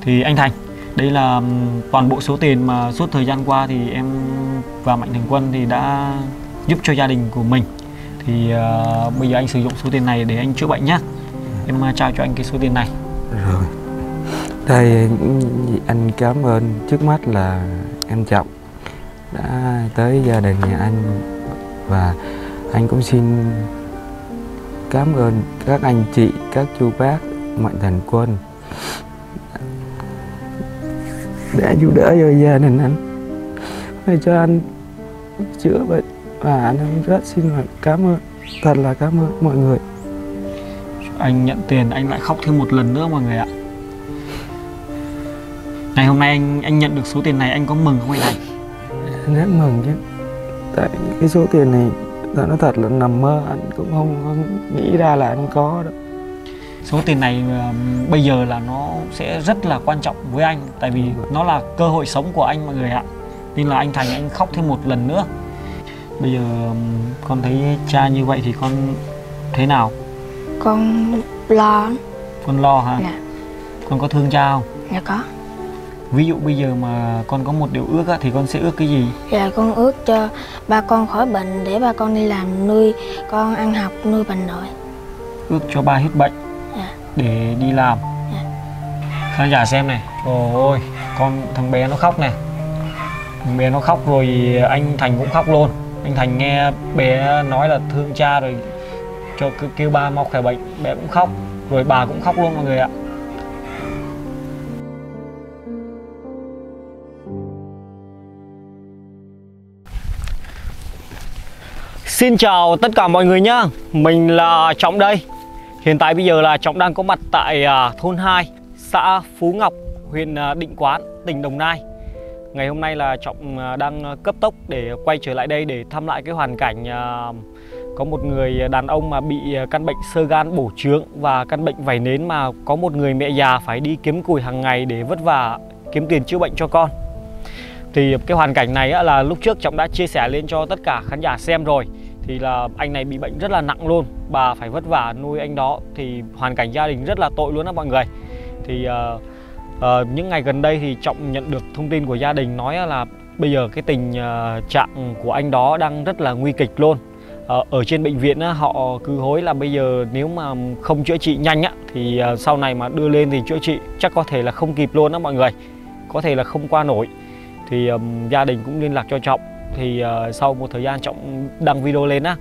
Thì anh Thành, đây là toàn bộ số tiền mà suốt thời gian qua thì em và Mạnh thành Quân thì đã giúp cho gia đình của mình. Thì uh, bây giờ anh sử dụng số tiền này để anh chữa bệnh nhá. Em ờ, trao cho anh cái số tiền này. rồi đây anh cảm ơn trước mắt là em trọng đã tới gia đình nhà anh và anh cũng xin cảm ơn các anh chị các chú bác mạnh thần quân đã giúp đỡ cho gia đình anh. Để cho anh chữa bệnh và anh rất xin cảm ơn. Thật là cảm ơn mọi người. Anh nhận tiền anh lại khóc thêm một lần nữa mọi người ạ. Ngày hôm nay anh anh nhận được số tiền này anh có mừng không anh Thành? Anh rất mừng chứ. Tại cái số tiền này nó thật là nằm mơ Anh cũng không, không nghĩ ra là anh có đâu Số tiền này ừm, bây giờ là nó sẽ rất là quan trọng với anh tại vì nó là cơ hội sống của anh mọi người ạ. Nên là anh Thành anh khóc thêm một lần nữa. Bây giờ con thấy cha như vậy thì con thế nào? con lo. Con lo hả? dạ Con có thương cha không? dạ có Ví dụ bây giờ mà con có một điều ước á, thì con sẽ ước cái gì? dạ con ước cho ba con khỏi bệnh để ba con đi làm nuôi con ăn học nuôi bà nội Ước cho ba hết bệnh. Để đi làm. Dạ. Khán giả xem này. Ôi con thằng bé nó khóc này. Thằng bé nó khóc rồi anh Thành cũng khóc luôn. Anh Thành nghe bé nói là thương cha rồi cho kêu, kêu ba mau khỏe bệnh, bé cũng khóc. Rồi bà cũng khóc luôn mọi người ạ. Xin chào tất cả mọi người nhá Mình là Trọng đây Hiện tại bây giờ là Trọng đang có mặt tại à, thôn 2 Xã Phú Ngọc Huyện à, Định Quán, tỉnh Đồng Nai. Ngày hôm nay là Trọng à, đang cấp tốc để quay trở lại đây Để thăm lại cái hoàn cảnh Có một người đàn ông mà bị căn bệnh sơ gan bổ trướng Và căn bệnh vảy nến mà có một người mẹ già phải đi kiếm củi hàng ngày Để vất vả kiếm tiền chữa bệnh cho con. Thì cái hoàn cảnh này là lúc trước Trọng đã chia sẻ lên cho tất cả khán giả xem rồi thì là anh này bị bệnh rất là nặng luôn bà phải vất vả nuôi anh đó. Thì hoàn cảnh gia đình rất là tội luôn đó mọi người. Thì uh, uh, những ngày gần đây thì trọng nhận được thông tin của gia đình nói là bây giờ cái tình uh, trạng của anh đó đang rất là nguy kịch luôn. Uh, ở trên bệnh viện á, họ cứ hối là bây giờ nếu mà không chữa trị nhanh á thì uh, sau này mà đưa lên thì chữa trị chắc có thể là không kịp luôn đó mọi người. Có thể là không qua nổi. Thì um, gia đình cũng liên lạc cho trọng thì uh, sau một thời gian trọng đăng video lên á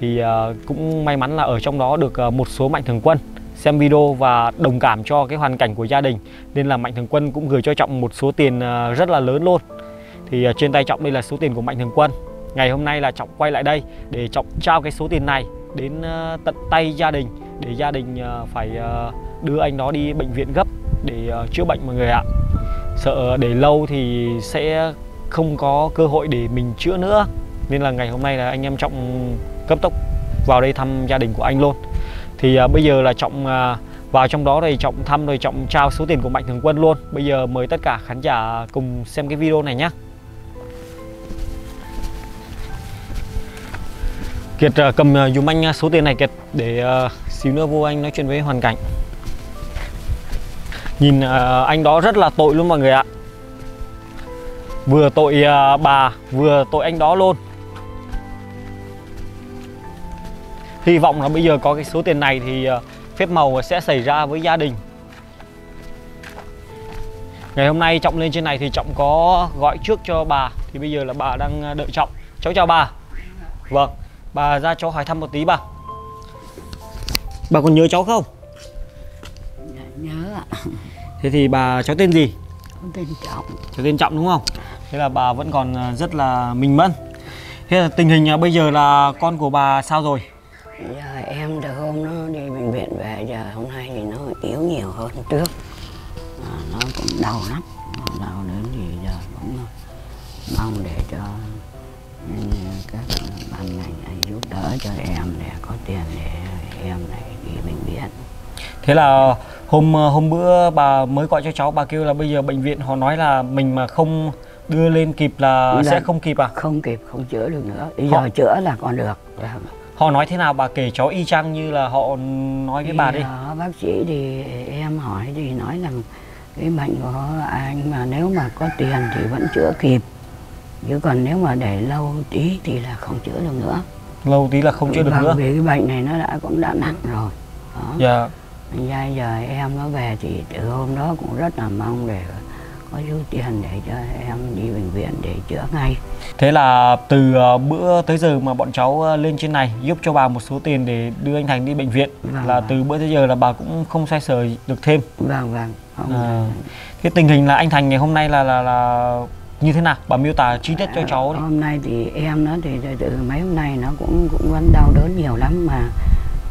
thì uh, cũng may mắn là ở trong đó được uh, một số mạnh thường quân xem video và đồng cảm cho cái hoàn cảnh của gia đình. Nên là mạnh thường quân cũng gửi cho trọng một số tiền uh, rất là lớn luôn. Thì uh, trên tay trọng đây là số tiền của mạnh thường quân. Ngày hôm nay là trọng quay lại đây để trọng trao cái số tiền này đến uh, tận tay gia đình để gia đình uh, phải uh, đưa anh đó đi bệnh viện gấp để uh, chữa bệnh mọi người ạ. Sợ để lâu thì sẽ không có cơ hội để mình chữa nữa. Nên là ngày hôm nay là anh em trọng cấp tốc vào đây thăm gia đình của anh luôn. Thì à, bây giờ là trọng à, vào trong đó thì trọng thăm rồi trọng trao số tiền của mạnh thường quân luôn. Bây giờ mời tất cả khán giả cùng xem cái video này nhé kiệt à, cầm à, dùm anh à, số tiền này kiệt để à, xíu nữa vô anh nói chuyện với hoàn cảnh. Nhìn à, anh đó rất là tội luôn mọi người ạ vừa tội à, bà vừa tội anh đó luôn. Hy vọng là bây giờ có cái số tiền này thì à, phép màu sẽ xảy ra với gia đình. Ngày hôm nay trọng lên trên này thì trọng có gọi trước cho bà. Thì bây giờ là bà đang đợi trọng. Cháu chào bà. Vâng bà ra cho hỏi thăm một tí bà. Bà còn nhớ cháu không? Dạ, nhớ ạ. Thế thì bà cháu tên gì tên trọng. Cháu tên trọng đúng không? Thế là bà vẫn còn à, rất là minh mẫn. Thế là tình hình à, bây giờ là con của bà sao rồi? Giờ em từ hôm nó đi bệnh viện về giờ hôm nay thì nó yếu nhiều hơn trước. À, nó cũng đau lắm. Đau đến thì giờ cũng mong để cho ừ, các ban ngành ấy giúp đỡ cho em để có tiền để em này đi bệnh viện. Thế là hôm à, hôm bữa bà mới gọi cho cháu bà kêu là bây giờ bệnh viện họ nói là mình mà không đưa lên kịp là Dạ. sẽ không kịp à? Không kịp không chữa được nữa. Bây Họ- giờ chữa là còn được. Dạ. họ nói thế nào? Bà kể cháu y chang như là họ nói với bà đi. Thì, ờ, bác sĩ thì em hỏi thì nói rằng cái bệnh của anh mà nếu mà có tiền thì vẫn chữa kịp. Chứ còn nếu mà để lâu tí thì là không chữa được nữa. Lâu tí là không chữa được Vâng, nữa. vì cái bệnh này nó đã cũng đã nặng rồi. Đó. Dạ. Thành ra giờ em nó về thì từ hôm đó cũng rất là mong để có số tiền để cho em đi bệnh viện để chữa ngay. Thế là từ ờ, bữa tới giờ mà bọn cháu ờ, lên trên này giúp cho bà một số tiền để đưa anh Thành đi bệnh viện Vâng, là vâng. từ bữa tới giờ là bà cũng không xoay sở được thêm. Vâng vâng không À. thế tình hình là anh Thành ngày hôm nay là là là như thế nào? Bà miêu tả chi tiết cho cháu đi. hôm nay thì em nó thì từ mấy hôm nay nó cũng cũng vẫn đau đớn nhiều lắm mà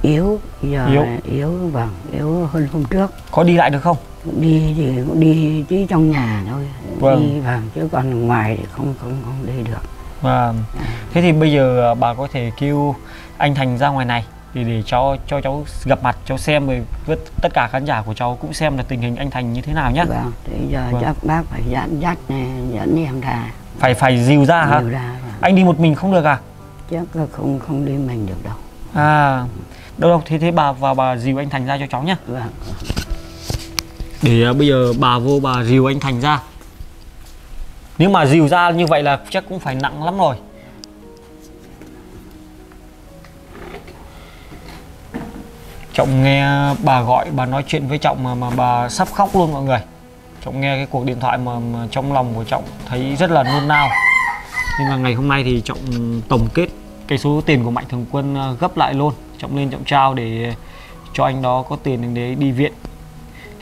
yếu giờ Yếu. yếu vâng yếu hơn hôm trước. Có đi lại được không? Đi thì cũng đi chỉ trong nhà thôi. Vâng. đi vâng chứ còn ngoài thì không không không đi được. Và thế thì bây giờ ờ, bà có thể kêu anh Thành ra ngoài này để để cháu cho cháu gặp mặt cháu xem rồi với tất cả khán giả của cháu cũng xem là tình hình anh Thành như thế nào nhé vâng thì giờ Vâng. chắc bác phải dẫn dắt nè, dẫn em ra. Phải phải dìu ra hả? Nhiều ra vâng. anh đi một mình không được à? Chắc là không không đi mình được đâu. À đâu đâu thế thế bà vào bà dìu anh Thành ra cho cháu nhé vâng để à, bây giờ bà vô bà dìu anh Thành ra. Nếu mà dìu ra như vậy là chắc cũng phải nặng lắm rồi. Trọng nghe bà gọi bà nói chuyện với Trọng mà mà bà sắp khóc luôn mọi người. Trọng nghe cái cuộc điện thoại mà, mà trong lòng của Trọng thấy rất là nôn nao. Nhưng mà ngày hôm nay thì Trọng tổng kết cái số tiền của Mạnh Thường Quân à, gấp lại luôn Trọng lên Trọng trao để cho anh đó có tiền để đi viện.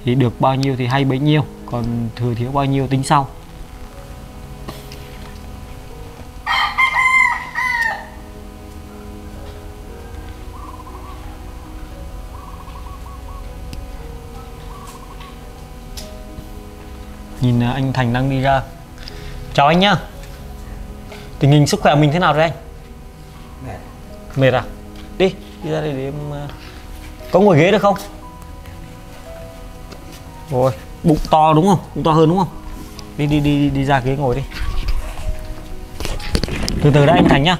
Thì được bao nhiêu thì hay bấy nhiêu còn thừa thiếu bao nhiêu tính sau. Nhìn à, anh Thành đang đi ra. Chào anh nhá. Tình hình sức khỏe mình thế nào rồi anh? Mệt à? Đi đi ra đây để em à, có ngồi ghế được không? Rồi bụng to đúng không? Bụng to hơn đúng không? Đi đi đi đi ra ghế ngồi đi. Từ từ đã anh Thành nhá.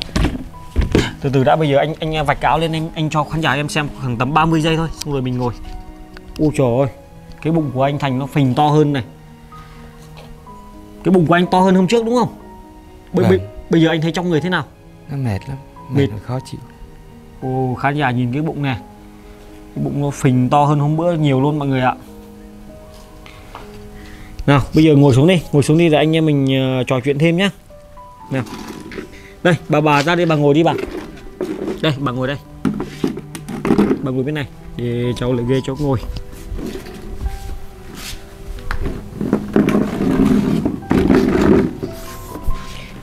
Từ từ đã bây giờ anh anh vạch áo lên anh anh cho khán giả em xem khoảng tầm 30 giây thôi xong rồi mình ngồi. Ôi trời ơi cái bụng của anh Thành nó phình to hơn này. Cái bụng của anh to hơn hôm trước đúng không? Bây, bây, Vâng. bây giờ anh thấy trong người thế nào? Nó mệt lắm Mệt. mệt. khó chịu Ồ, khán giả nhìn cái bụng này. Cái bụng nó phình to hơn hôm bữa nhiều luôn mọi người ạ. Nào, bây giờ ngồi xuống đi. Ngồi xuống đi để anh em mình uh, trò chuyện thêm nhá. Nào. Đây, bà bà ra đây bà ngồi đi bà. Đây, bà ngồi đây. Bà ngồi bên này Để cháu lại ghê cháu ngồi.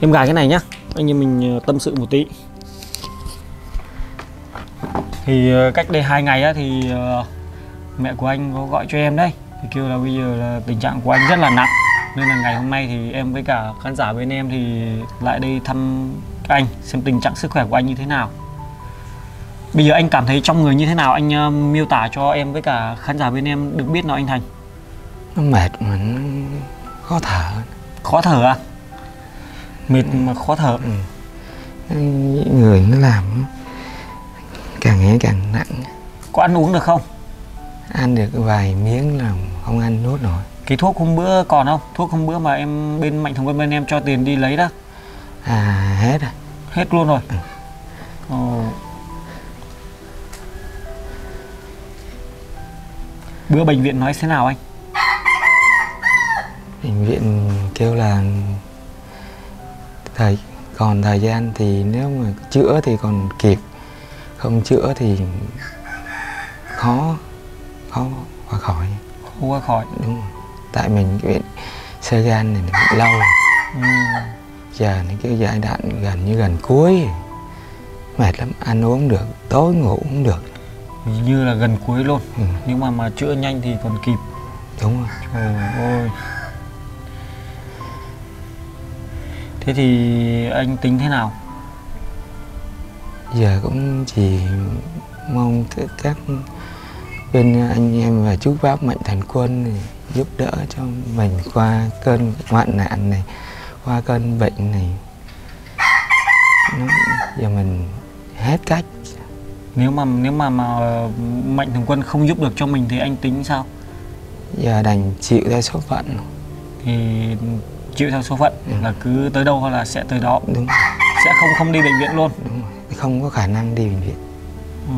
Em gài cái này nhá. Anh em mình ờ, tâm sự một tí thì ờ, cách đây hai ngày á thì ờ, mẹ của anh có gọi cho em đấy. Thì kêu là bây giờ là tình trạng của anh rất là nặng. Nên là ngày hôm nay thì em với cả khán giả bên em thì lại đây thăm anh xem tình trạng sức khỏe của anh như thế nào. Bây giờ anh cảm thấy trong người như thế nào? Anh ờ, miêu tả cho em với cả khán giả bên em được biết nào anh Thành? Nó mệt mà nó khó thở. Khó thở à? Mệt mà khó thở. Ừ. người nó làm càng ngày càng nặng. Có ăn uống được không? Ăn được vài miếng là không ăn nốt nổi. Cái thuốc hôm bữa còn không? Thuốc hôm bữa mà em bên mạnh thường quân bên em cho tiền đi lấy đó. À hết rồi. Hết luôn rồi. Ồ. bữa bệnh viện nói thế nào anh? Bệnh viện kêu là thời còn thời gian thì nếu mà chữa thì còn kịp không chữa thì khó khó qua khỏi. Không qua khỏi. Đúng rồi. tại mình cái bệnh sơ gan này bị lâu. Ừ. giờ nó cái giai đoạn gần như gần cuối. Mệt lắm ăn uống được tối ngủ cũng được. Như là gần cuối luôn. Ừ, nếu mà mà chữa nhanh thì còn kịp. Đúng rồi. Trời ơi. Thế thì anh tính thế nào giờ cũng chỉ mong các bên anh em và chú bác mạnh thần quân thì giúp đỡ cho mình qua cơn hoạn nạn này qua cơn bệnh này. Nó, giờ mình hết cách. Nếu mà nếu mà mà mạnh thường quân không giúp được cho mình thì anh tính sao? Giờ đành chịu theo số phận. Thì chịu theo số phận Ừ. là cứ tới đâu là sẽ tới đó. Đúng. Sẽ không không đi bệnh viện luôn. Đúng rồi không có khả năng đi bệnh viện. Ừ.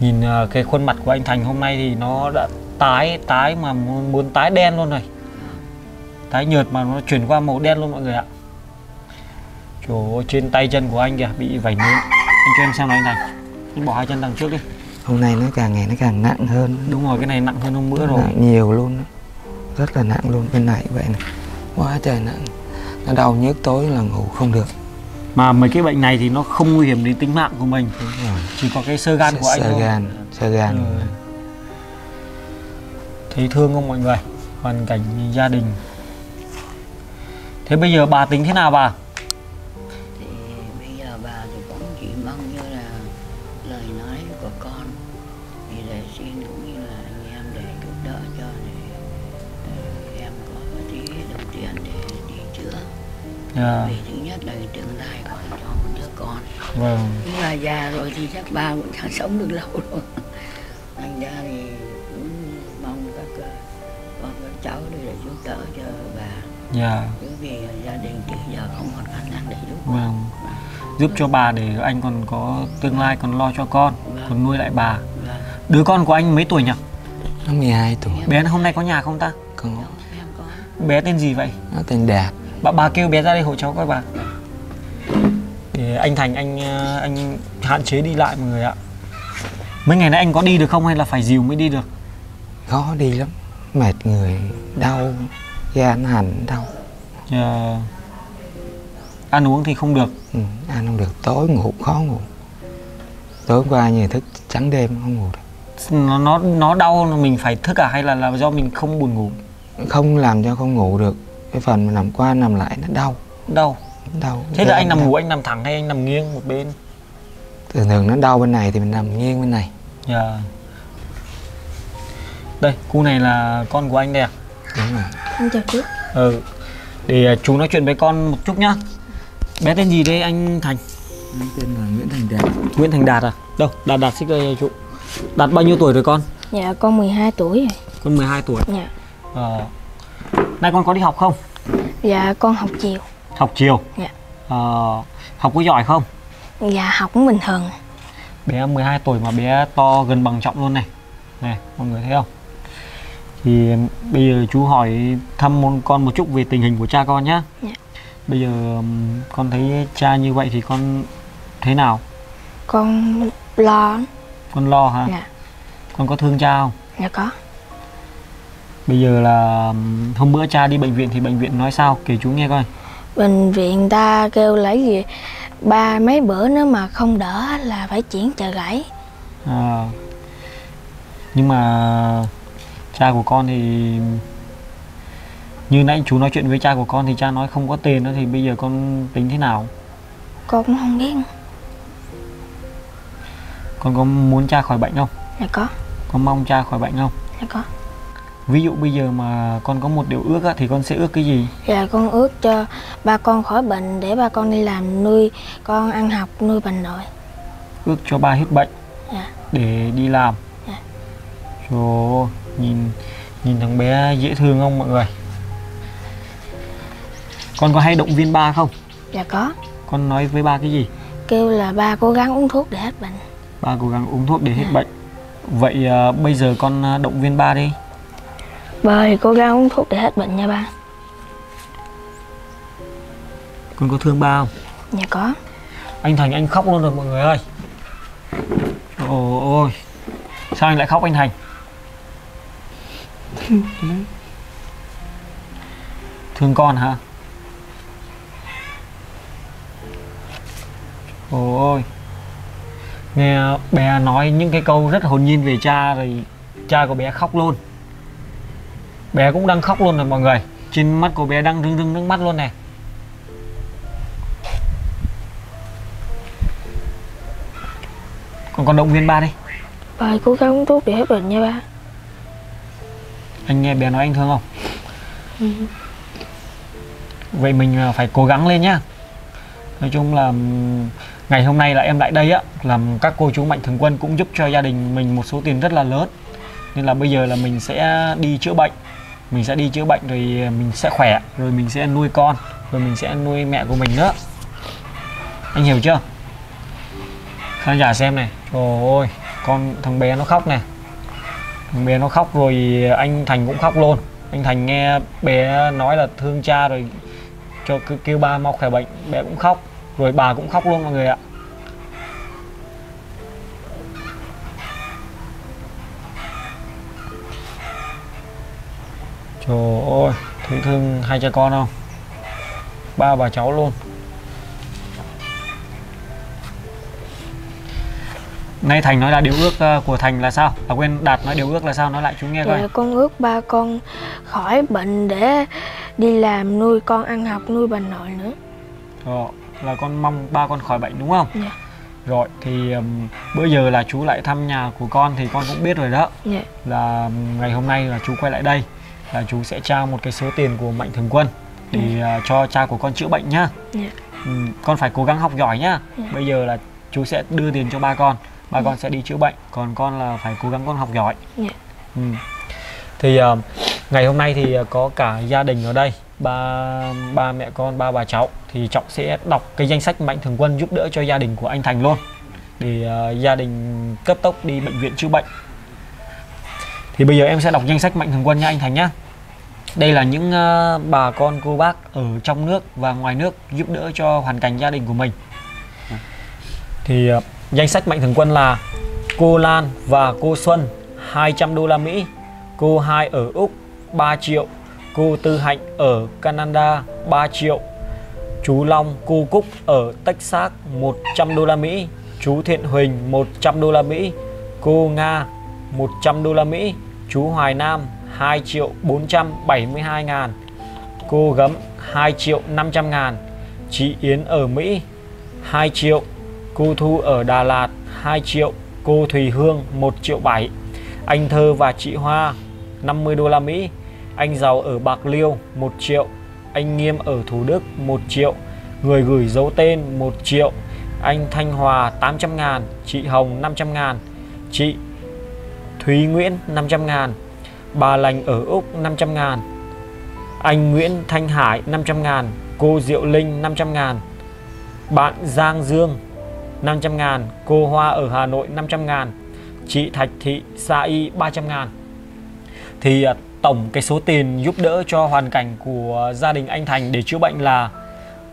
Nhìn ờ, cái khuôn mặt của anh Thành hôm nay thì nó đã tái tái mà muốn, muốn tái đen luôn rồi. Tái nhợt mà nó chuyển qua màu đen luôn mọi người ạ. Trời ơi, trên tay chân của anh kìa bị vảy nến. Anh cho em xem nào anh Thành. Anh bỏ hai chân đằng trước đi. Hôm nay nó càng ngày nó càng nặng hơn. Đúng rồi cái này nặng hơn hôm bữa rồi. Nặng nhiều luôn. Rất là nặng luôn. Bên này vậy này. Quá trời nặng. Nó đau nhức tối là ngủ không được Mà mấy cái bệnh này thì nó không nguy hiểm đến tính mạng của mình. Chỉ có cái sơ gan của anh sơ thôi. gan sơ gan. Ừ. Thấy thương không mọi người? Hoàn cảnh gia đình. Thế bây giờ bà tính thế nào bà? thì bây giờ bà thì cũng chỉ mong như là lời nói của con. Thì để xin cũng như là anh em để giúp đỡ cho để, để em có tí đồng tiền để đi chữa. Dạ, vì Vâng. Nhưng mà già rồi thì chắc bà cũng chẳng sống được lâu rồi thành ra thì cũng mong các ờ, con các cháu đây để giúp đỡ cho bà. Dạ. Bởi vì gia đình trước giờ không còn khả năng để giúp. Vâng. Giúp cho bà để anh còn có tương lai còn lo cho con Còn nuôi lại bà. Và Đứa con của anh mấy tuổi nhỉ? nó 12 tuổi. Bé hôm nay có nhà không ta? có. Bé tên gì vậy? nó tên đạt. Bà, bà kêu bé ra đây hộ cháu coi bà Để anh Thành anh ờ, anh hạn chế đi lại mọi người ạ. Mấy ngày nay anh có đi được không hay là phải dìu mới đi được? khó đi lắm. Mệt người đau gan hẳn đau. Dạ. Ăn uống thì không được. Ừ, ăn không được. Tối ngủ khó ngủ. Tối hôm qua như thức trắng đêm không ngủ được. Nó nó nó đau là mình phải thức à? Hay là là do mình không buồn ngủ? Không làm cho không ngủ được. Cái phần mà nằm qua nằm lại nó đau. Đau đau. Thế là anh nằm ngủ anh nằm thẳng hay anh nằm nghiêng một bên? Thường thường nó đau bên này thì mình nằm nghiêng bên này. Dạ. Đây cu này là con của anh đây à đúng rồi. Em chào chú. Ừ. Để à, chú nói chuyện với con một chút nhá. Bé tên gì đây anh Thành? Nó tên là Nguyễn Thành Đạt. Nguyễn Thành Đạt à? Đâu Đạt Đạt xích đây chú. Đạt bao nhiêu tuổi rồi con? Dạ con 12 tuổi rồi. Con 12 tuổi. Dạ. Ờ. nay con có đi học không? Dạ con học chiều học chiều. Dạ. ờ. học có giỏi không? Dạ học cũng bình thường. Bé 12 tuổi mà bé to gần bằng trọng luôn này. Này mọi người thấy không? Thì bây giờ chú hỏi thăm con một chút về tình hình của cha con nhá. Dạ. bây giờ con thấy cha như vậy thì con thế nào? Con lo con lo hả? Dạ. Con có thương cha không? Dạ có. Bây giờ là hôm bữa cha đi bệnh viện thì bệnh viện nói sao? Kể chú nghe coi Bệnh viện ta kêu lấy gì? Ba mấy bữa nữa mà không đỡ là phải chuyển chợ gãy à, nhưng mà cha của con thì như nãy chú nói chuyện với cha của con thì cha nói không có tiền nữa thì bây giờ con tính thế nào? Con cũng không biết. Con có muốn cha khỏi bệnh không? Dạ có. Có mong cha khỏi bệnh không? Dạ có ví dụ bây giờ mà con có một điều ước á, thì con sẽ ước cái gì? Dạ con ước cho ba con khỏi bệnh để ba con đi làm nuôi con ăn học nuôi bà nội ước cho ba hết bệnh Dạ. để đi làm. Dạ. trời ơi, nhìn nhìn thằng bé dễ thương không mọi người? Con có hay động viên ba không? Dạ có. Con nói với ba cái gì? Kêu là ba cố gắng uống thuốc để hết bệnh. Ba cố gắng uống thuốc để hết bệnh. Vậy à, bây giờ con à, động viên ba đi Ba ơi cố gắng uống thuốc để hết bệnh nha ba. Con có thương ba không? Dạ có. Anh thành anh khóc luôn rồi mọi người ơi. Ôi ôi. Sao anh lại khóc anh thành? Thương con hả? Ôi. Nghe bé nói những cái câu rất hồn nhiên về cha rồi cha của bé khóc luôn bé cũng đang khóc luôn rồi mọi người. Trên mắt của bé đang rưng rưng nước mắt luôn này. Còn con động viên ba đi. Ba cố gắng uống thuốc để hết bệnh nha ba. Anh nghe bé nói anh thương không? Ừ. vậy mình à, phải cố gắng lên nhá. Nói chung là ngày hôm nay là em lại đây á làm các cô chú mạnh thường quân cũng giúp cho gia đình mình một số tiền rất là lớn. Nên là bây giờ là mình sẽ đi chữa bệnh mình sẽ đi chữa bệnh rồi à, mình sẽ khỏe rồi mình sẽ nuôi con rồi mình sẽ nuôi mẹ của mình nữa. Anh hiểu chưa? Khán giả xem này trời ơi con thằng bé nó khóc này. Thằng bé nó khóc rồi anh thành cũng khóc luôn. Anh thành nghe bé nói là thương cha rồi cho kêu, kêu ba mau khỏe bệnh bé cũng khóc. Rồi bà cũng khóc luôn mọi người ạ. Trời ơi thấy thương hai cha con không? Ba bà cháu luôn. Nay thành nói là điều ước ờ, của thành là sao? À quên đạt nói điều ước là sao? Nói lại chú nghe coi. Dạ, con ước ba con khỏi bệnh để đi làm nuôi con ăn học nuôi bà nội nữa. Ờ, là con mong ba con khỏi bệnh đúng không? Dạ. Rồi thì um, bữa giờ là chú lại thăm nhà của con thì con cũng biết rồi đó. Dạ. là ngày hôm nay là chú quay lại đây là chú sẽ trao một cái số tiền của mạnh thường quân để uh, cho cha của con chữa bệnh nhá. Dạ. Ừm, con phải cố gắng học giỏi nhá. Dạ. Bây giờ là chú sẽ đưa tiền cho ba con, ba Dạ. con sẽ đi chữa bệnh, còn con là phải cố gắng con học giỏi. Dạ. Ừm. Thì uh, ngày hôm nay thì uh, có cả gia đình ở đây, ba ba mẹ con, ba bà cháu thì trọng sẽ đọc cái danh sách mạnh thường quân giúp đỡ cho gia đình của anh Thành luôn để uh, gia đình cấp tốc đi bệnh viện chữa bệnh. Thì bây giờ em sẽ đọc danh sách mạnh thường quân nha anh Thành nhá. Đây là những uh, bà con cô bác ở trong nước và ngoài nước giúp đỡ cho hoàn cảnh gia đình của mình. Thì uh, danh sách mạnh thường quân là cô Lan và cô Xuân 200 đô la Mỹ, cô hai ở Úc 3 triệu, cô Tư Hạnh ở Canada 3 triệu, chú Long, cô Cúc ở Texas 100 đô la Mỹ, chú Thiện Huỳnh 100 đô la Mỹ, cô Nga 100 đô la Mỹ, chú Hoài Nam 2 triệu 472 ngàn, cô Gấm 2 triệu 500 ngàn, chị Yến ở Mỹ 2 triệu, cô Thu ở Đà Lạt 2 triệu, cô Thùy Hương 1 triệu 7, anh Thơ và chị Hoa 50 đô la Mỹ, anh Giàu ở Bạc Liêu 1 triệu, anh Nghiêm ở Thủ Đức 1 triệu, người gửi dấu tên 1 triệu, anh Thanh Hòa 800 ngàn, chị Hồng 500 ngàn, chị Thúy Nguyễn 500 ngàn, bà Lành ở Úc 500 ngàn, anh Nguyễn Thanh Hải 500 ngàn, cô Diệu Linh 500 ngàn, bạn Giang Dương 500 ngàn, cô Hoa ở Hà Nội 500 ngàn, chị Thạch Thị Sa Y 300 ngàn. Thì à, tổng cái số tiền giúp đỡ cho hoàn cảnh của gia đình anh Thành để chữa bệnh là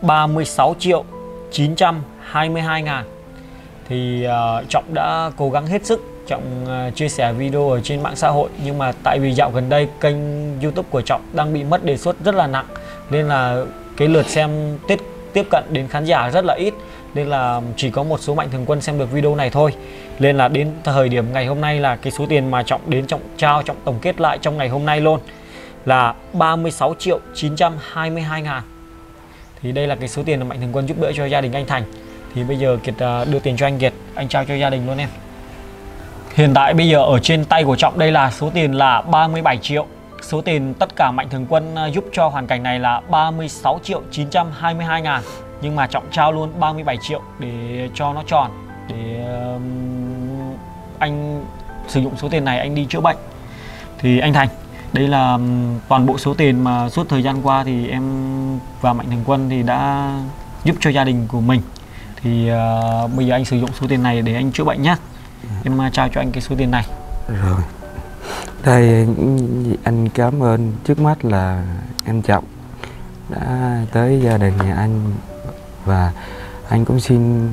36 triệu 922 ngàn. Thì uh, Trọng đã cố gắng hết sức Trọng à, chia sẻ video ở trên mạng xã hội. Nhưng mà tại vì dạo gần đây kênh YouTube của Trọng đang bị mất đề xuất rất là nặng, nên là cái lượt xem tiếp tiếp cận đến khán giả rất là ít. Nên là chỉ có một số mạnh thường quân xem được video này thôi. Nên là đến thời điểm ngày hôm nay là cái số tiền mà trọng đến trọng trao, trọng tổng kết lại trong ngày hôm nay luôn là 36 triệu 922 ngàn. Thì đây là cái số tiền mà mạnh thường quân giúp đỡ cho gia đình anh Thành. Thì bây giờ Kiệt à, đưa tiền cho anh Kiệt, anh trao cho gia đình luôn em hiện tại bây giờ ở trên tay của trọng đây là số tiền là 37 triệu. Số tiền tất cả mạnh thường quân à, giúp cho hoàn cảnh này là 36 triệu 922 ngàn. Nhưng mà trọng trao luôn 37 triệu để cho nó tròn để anh sử dụng số tiền này anh đi chữa bệnh. Thì anh Thành đây là toàn bộ số tiền mà suốt thời gian qua thì em và mạnh thường quân thì đã giúp cho gia đình của mình. Thì uh, bây giờ anh sử dụng số tiền này để anh chữa bệnh nhé Dạ. em à, trao cho anh cái số tiền này. Rồi. Đây, anh cảm ơn trước mắt là em trọng đã tới gia đình nhà anh và anh cũng xin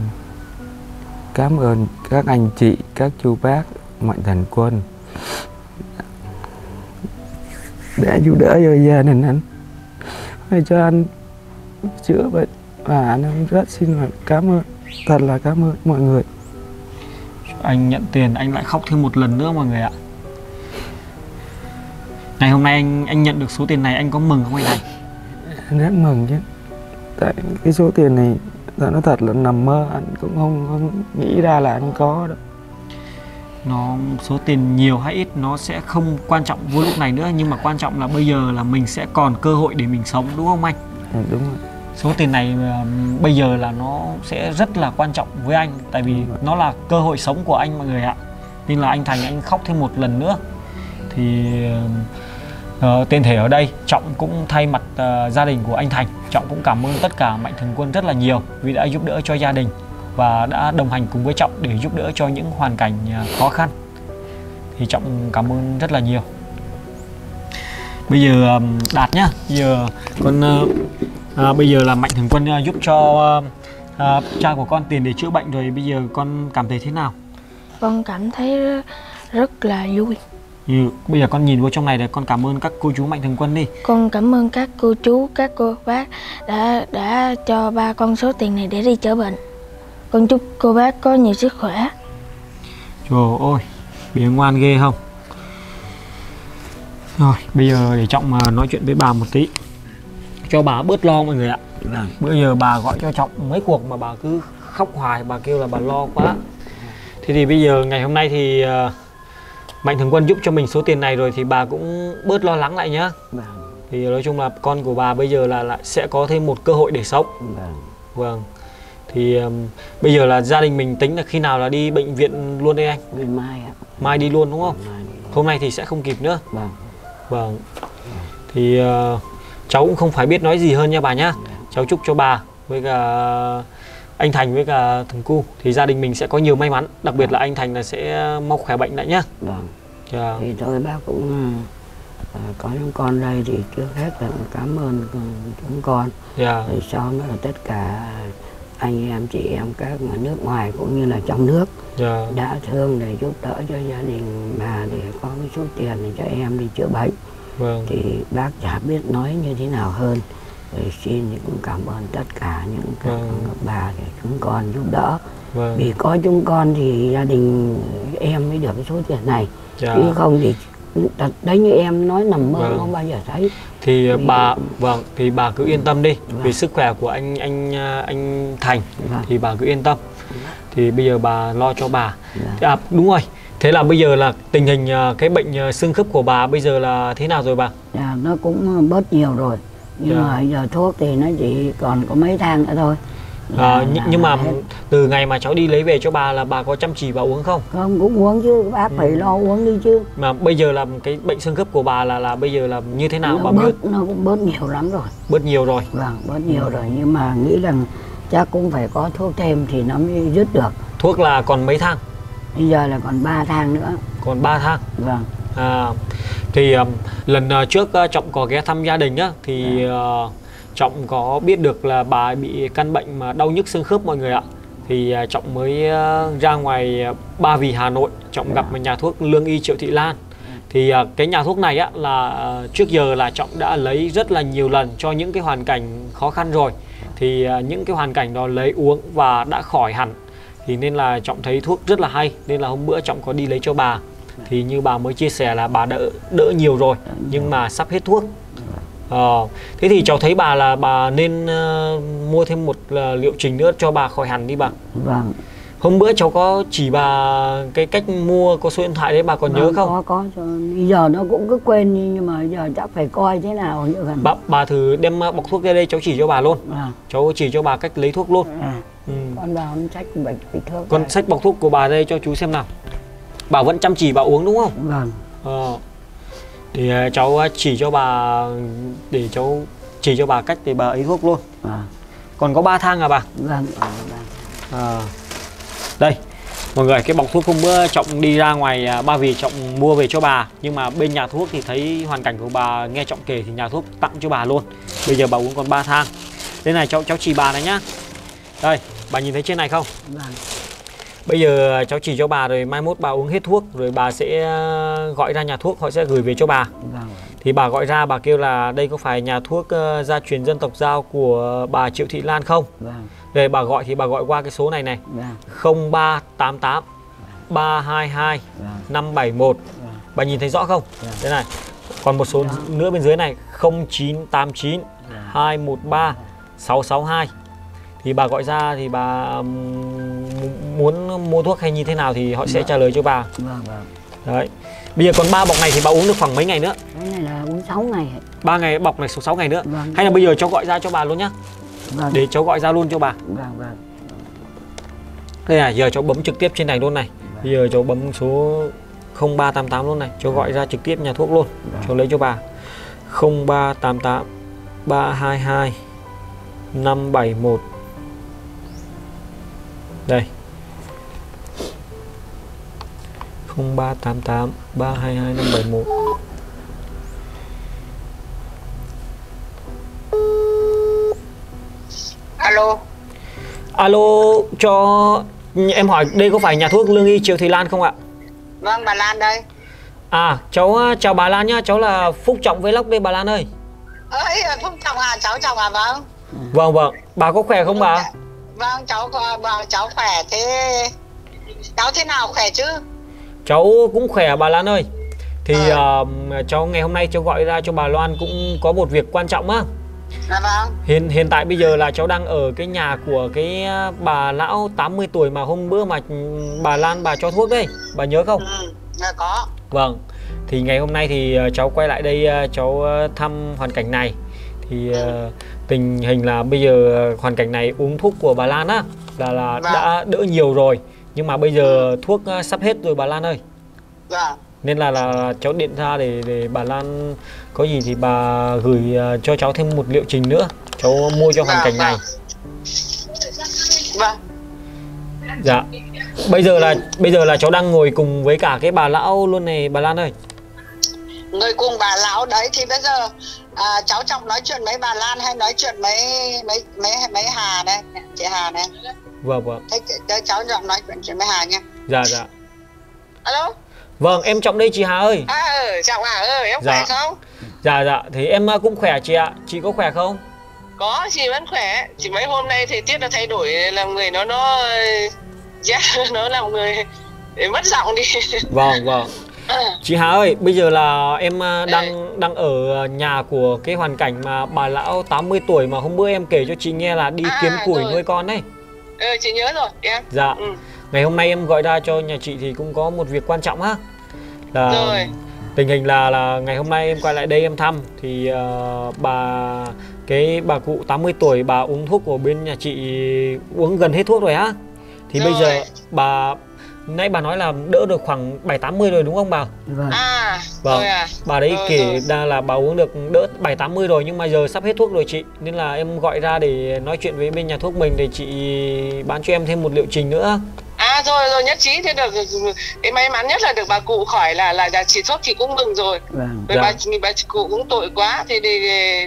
cảm ơn các anh chị, các chú bác mạnh thường quân đã giúp đỡ cho gia đình anh. Để cho anh chữa bệnh và anh rất xin cảm ơn, thật là cảm ơn mọi người anh nhận tiền anh lại khóc thêm một lần nữa mọi người ạ. Ngày hôm nay anh anh nhận được số tiền này anh có mừng không anh anh rất mừng chứ. Tại cái số tiền này thật nó thật là nằm mơ anh cũng không, không nghĩ ra là anh có đâu. Nó số tiền nhiều hay ít nó sẽ không quan trọng vô lúc này nữa nhưng mà quan trọng là bây giờ là mình sẽ còn cơ hội để mình sống đúng không anh? Ừ, đúng rồi số tiền này ờ, bây giờ là nó sẽ rất là quan trọng với anh tại vì nó là cơ hội sống của anh mọi người ạ. Nên là anh Thành anh khóc thêm một lần nữa. Thì uh, tên thể ở đây trọng cũng thay mặt uh, gia đình của anh thành. Trọng cũng cảm ơn tất cả mạnh thường quân rất là nhiều vì đã giúp đỡ cho gia đình và đã đồng hành cùng với trọng để giúp đỡ cho những hoàn cảnh uh, khó khăn. Thì trọng cảm ơn rất là nhiều. Bây giờ đạt nhá. Bây giờ con à, bây giờ là mạnh thường quân uh, giúp cho uh, uh, cha của con tiền để chữa bệnh rồi. Bây giờ con cảm thấy thế nào? Con cảm thấy rất, là vui. Ừ, bây giờ con nhìn vô trong này để con cảm ơn các cô chú mạnh thường quân đi. Con cảm ơn các cô chú các cô bác đã đã cho ba con số tiền này để đi chữa bệnh. Con chúc cô bác có nhiều sức khỏe. Trời ơi bé ngoan ghê không? Rồi bây giờ để trọng uh, nói chuyện với bà một tí cho bà bớt lo mọi người ạ. Vâng. Bây giờ bà gọi cho trọng mấy cuộc mà bà cứ khóc hoài bà kêu là bà lo quá. Thế thì bây giờ ngày hôm nay thì ờ, mạnh thường quân giúp cho mình số tiền này rồi thì bà cũng bớt lo lắng lại nhá. Vâng. Thì nói chung là con của bà bây giờ là, là sẽ có thêm một cơ hội để sống. Vâng. Vâng. Thì ừm, bây giờ là gia đình mình tính là khi nào là đi bệnh viện luôn đây anh? Ngày mai ạ. Mai đi luôn đúng không? Mai hôm nay thì sẽ không kịp nữa. Vâng. Vâng. Thì ờ, cháu cũng không phải biết nói gì hơn nha bà nhá cháu chúc cho bà với cả anh Thành với cả thằng cu thì gia đình mình sẽ có nhiều may mắn đặc biệt là anh Thành là sẽ mau khỏe bệnh lại nhá vâng Dạ. thì thôi bác cũng à, có chúng con đây thì trước hết là cảm ơn chúng con Dạ. rồi sau nữa là tất cả anh em chị em các nước ngoài cũng như là trong nước Dạ. đã thương để giúp đỡ cho gia đình bà để có cái số tiền để cho em đi chữa bệnh vâng thì bác chả biết nói như thế nào hơn rồi xin thì cũng cảm ơn tất cả những các Vâng. bà để chúng con giúp đỡ vâng vì có chúng con thì gia đình em mới được cái số tiền này dạ. chứ không thì thật đấy như em nói nằm mơ Vâng. không bao giờ thấy thì Vì- bà vâng thì bà cứ yên tâm đi Vâng. vì sức khỏe của anh anh à, anh Thành Vâng. thì bà cứ yên tâm thì bây giờ bà lo cho bà Vâng. À đúng rồi thế là bây giờ là tình hình à, cái bệnh à, xương khớp của bà bây giờ là thế nào rồi bà? Dạ, nó cũng bớt nhiều rồi. Nhưng Dạ. mà giờ thuốc thì nó chỉ còn có mấy tháng nữa thôi. À, Là- nh- là nhưng mà hết. từ ngày mà cháu đi lấy về cho bà là bà có chăm chỉ bà uống không? Không cũng uống chứ. Bác phải Ừ. lo uống đi chứ. Mà bây giờ là cái bệnh xương khớp của bà là là bây giờ là như thế nào nó bà biết bớt? nó cũng bớt nhiều lắm rồi. Bớt nhiều rồi. Vâng bớt nhiều rồi. Nhưng mà nghĩ rằng chắc cũng phải có thuốc thêm thì nó mới dứt được. Thuốc là còn mấy thang bây giờ là còn 3 tháng nữa. Còn 3 thang vâng. À, thì um, lần uh, trước uh, trọng có ghé thăm gia đình á thì uh, trọng có biết được là bà bị căn bệnh mà đau nhức xương khớp mọi người ạ. Thì uh, trọng mới uh, ra ngoài uh, ba vì hà nội. Trọng gặp một nhà thuốc lương y triệu thị lan. Thì uh, cái nhà thuốc này á là uh, trước giờ là trọng đã lấy rất là nhiều lần cho những cái hoàn cảnh khó khăn rồi. Thì uh, những cái hoàn cảnh đó lấy uống và đã khỏi hẳn thì nên là trọng thấy thuốc rất là hay nên là hôm bữa trọng có đi lấy cho bà. Thì như bà mới chia sẻ là bà đỡ đỡ nhiều rồi nhưng mà sắp hết thuốc. Ờ, thế thì cháu thấy bà là bà nên ờ, mua thêm một ờ, liệu trình nữa cho bà khỏi hẳn đi bà. Vâng. Hôm bữa cháu có chỉ bà cái cách mua có số điện thoại đấy bà còn nhớ Vâng, không? có có. Bây giờ nó cũng cứ quên nhưng mà giờ chắc phải coi thế nào gần. Bà, bà thử đem bọc thuốc ra đây cháu chỉ cho bà luôn. À, cháu chỉ cho bà cách lấy thuốc luôn. À, ừ. con vào nó trách bệnh bị thuốc con sách bọc thuốc của bà đây cho chú xem nào bà vẫn chăm chỉ bà uống đúng không vâng Ờ. Thì ờ, cháu ờ, chỉ cho bà để cháu chỉ cho bà cách để bà ấy thuốc luôn. à, Còn có 3 thang à bà? vâng à. À. Đây. Mọi người cái bọc thuốc hôm bữa trọng đi ra ngoài à, Ba Vì trọng mua về cho bà nhưng mà bên nhà thuốc thì thấy hoàn cảnh của bà nghe trọng kể thì nhà thuốc tặng cho bà luôn. Bây giờ bà uống còn 3 thang. Đây này cháu cháu chỉ bà này nhá. Đây, bà nhìn thấy trên này không? vâng. Bây giờ cháu chỉ cho bà rồi mai mốt bà uống hết thuốc rồi bà sẽ ờ, gọi ra nhà thuốc họ sẽ gửi về cho bà. vâng. Thì bà gọi ra bà kêu là đây có phải nhà thuốc ờ, gia truyền dân tộc giao của bà Triệu Thị Lan không? vâng. Để bà gọi thì bà gọi qua cái số này này. Vâng. 0388 322 vâng. 571 vâng. Bà nhìn thấy rõ không? Vâng. Thế này Còn một số nữa bên dưới này 0989 213 662 Thì bà gọi ra thì bà muốn mua thuốc hay như thế nào thì họ sẽ Vâng. trả lời cho bà. Vâng vâng. Đấy. Bây giờ còn ba bọc này thì bà uống được khoảng mấy ngày nữa? cái này là uống 6 ngày. Ba ngày bọc này số 6 ngày nữa. Vâng. Hay là bây giờ cháu gọi ra cho bà luôn nhá. Vâng. Để cháu gọi ra luôn cho bà. Vâng vâng. Đây này giờ cháu bấm trực tiếp trên này luôn này. Bây giờ cháu bấm số 0388 luôn này. Cháu gọi ra trực tiếp nhà thuốc luôn. Cháu lấy cho bà. 0388 322 571 Đây. 0388 322 571 alo. Alo cho em hỏi đây có phải nhà thuốc Lương Y Triều Thị Lan không ạ? vâng bà lan đây. À cháu à, chào bà Lan nhá Cháu là Phúc Trọng Vlog đây bà Lan ơi. Ơi phúc chồng à cháu chồng à vâng. Vâng vâng Bà có khỏe không bà? Vâng cháu có- vâng cháu khỏe thế. Cháu thế nào khỏe chứ? Cháu cũng khỏe bà Lan ơi. Thì Ờ. à, cháu ngày hôm nay cháu gọi ra cho bà Loan cũng có một việc quan trọng á. Dạ vâng. Hiện hiện tại bây giờ là cháu đang ở cái nhà của cái à, bà lão 80 tuổi mà hôm bữa mà ừ, bà Lan bà cho thuốc đấy Bà nhớ không? ừ dạ có. Vâng. Thì ngày hôm nay thì ờ, cháu quay lại đây ờ, cháu ờ, thăm hoàn cảnh này Thì ờ, tình hình là bây giờ hoàn cảnh này uống thuốc của bà Lan á Là là Vâng. đã đỡ nhiều rồi. Nhưng mà bây giờ thuốc ờ, sắp hết rồi bà Lan ơi. Vâng Nên là, là cháu điện ra để để bà Lan có gì thì bà gửi ờ, cho cháu thêm một liệu trình nữa. Cháu mua cho hoàn Vâng, cảnh này. vâng. Dạ. Bây giờ là bây giờ là cháu đang ngồi cùng với cả cái bà lão luôn này bà Lan ơi. Người cùng bà lão đấy thì bây giờ à, cháu trọng nói chuyện với bà lan hay nói chuyện với mấy mấy mấy hà này chị hà này Vâng vâng. Thế, thế cháu trọng nói chuyện chuyện với hà nha. Dạ dạ. Alo? Vâng em trọng đây chị Hà ơi. À ừ, trọng à ơi em Dạ. khỏe không? Dạ dạ, thì em ờ, cũng khỏe chị ạ. Chị có khỏe không? có chị vẫn khỏe. Chỉ mấy hôm nay thời tiết nó thay đổi làm người nó nó yeah, nó làm người mất giọng đi. Vâng vâng. Chị Hà ơi, bây giờ là em ờ, đang đang ở nhà của cái hoàn cảnh mà bà lão 80 tuổi mà hôm bữa em kể cho chị nghe là đi À, kiếm củi rồi. nuôi con đấy. ừ, chị nhớ rồi em Dạ. ừ. Ngày hôm nay em gọi ra cho nhà chị thì cũng có một việc quan trọng á. Là Rồi. tình hình là là ngày hôm nay em quay lại đây em thăm thì ờ, bà cái bà cụ 80 tuổi bà uống thuốc của bên nhà chị uống gần hết thuốc rồi á. Thì bây Rồi. giờ bà nãy bà nói là đỡ được khoảng 7 80 rồi đúng không bà? vâng à Vâng. rồi à Bà đấy Rồi, kể ra là bà uống được đỡ 7 80 rồi nhưng mà giờ sắp hết thuốc rồi chị. Nên là em gọi ra để nói chuyện với bên nhà thuốc mình để chị bán cho em thêm một liệu trình nữa. à rồi rồi nhất trí thế được cái may mắn nhất là được bà cụ khỏi là là, là chị thuốc chị cũng mừng rồi vâng Dạ. bà bà cụ cũng tội quá thì, thì